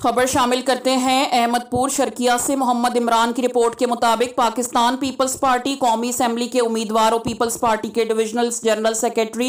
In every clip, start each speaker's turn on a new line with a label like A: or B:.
A: खबर शामिल करते हैं, अहमदपुर शर्किया से मोहम्मद इमरान की रिपोर्ट के मुताबिक पाकिस्तान पीपल्स पार्टी, कौमी असम्बली के उम्मीदवार और पीपल्स पार्टी के divisional general secretary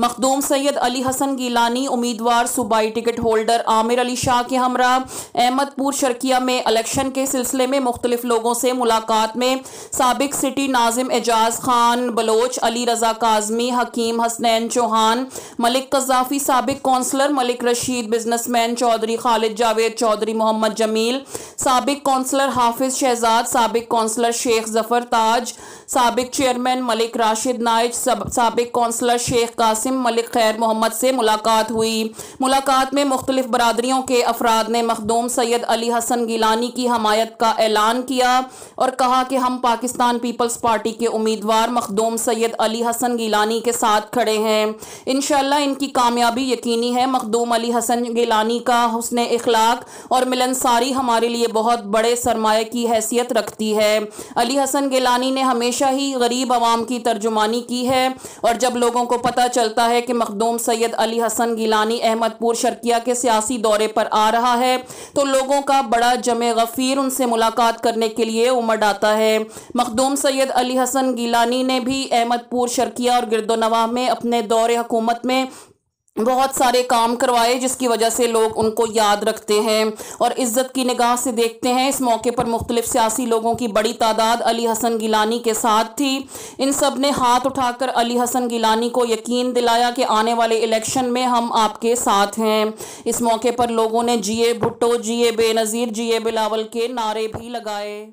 A: Makhdoom Syed Ali Hasan Gilani, उम्मीदवार सूबाई टिकट होल्डर आमिर अली शाह के हमरा, अहमदपुर शर्किया में इलेक्शन के सिलसिले में मुख्तलिफ़ लोगों से मुलाकात में सबक सिटी नाजिम एजाज खान, बलोच अली रजा काजमी, हकीम हसनैन चौहान, मलिक कजाफी सबक कौंसलर मलिक रशीद बिजनेसमैन चौधरी खालिद जावेद सैयद चौधरी मोहम्मद जमील, सबक कौंसलर हाफिज शहजाद, सबक कौंसलर शेख ज़फ़र ताज, सबक चेयरमैन मलिक राशिद नाइज सबक कौंसलर शेख कासिम मलिक खैर मोहम्मद से मुलाकात हुई। मुलाकात में मुख्तलिफ़ बरदरीों के अफराद ने मखदूम सैयद अली हसन गिलानी की हमायत का ऐलान किया और कहा कि हम पाकिस्तान पीपल्स पार्टी के उम्मीदवार मखदूम सैयद अली हसन गिलानी के साथ खड़े हैं। इन इनकी कामयाबी यकीनी है, मखदूम अली हसन गिलानी का हुसन अखलाक अखलाक और मिलनसारी हमारे लिए बहुत बड़े सरमाए की हैसियत रखती है। अली हसन गिलानी ने हमेशा ही गरीब आवाम की तर्जुमानी की है और जब लोगों को पता चलता है कि मखदूम सैयद अली हसन गिलानी अहमदपुर शर्किया के सियासी दौरे पर आ रहा है तो लोगों का बड़ा जम गफ़ीर उनसे मुलाकात करने के लिए उमड़ आता है। मखदूम सैयद अली हसन गिलानी ने भी अहमदपुर शर्किया और गिरदोनवा में अपने दौरे हुकूमत में बहुत सारे काम करवाए, जिसकी वजह से लोग उनको याद रखते हैं और इज़्ज़त की निगाह से देखते हैं। इस मौके पर मुख्तलिफ़ सियासी लोगों की बड़ी तादाद अली हसन गिलानी के साथ थी। इन सबने हाथ उठाकर अली हसन गिलानी को यकीन दिलाया कि आने वाले इलेक्शन में हम आपके साथ हैं। इस मौके पर लोगों ने जिए भुट्टो, जिए बेनज़ीर, जिए बिलावल के नारे भी लगाए।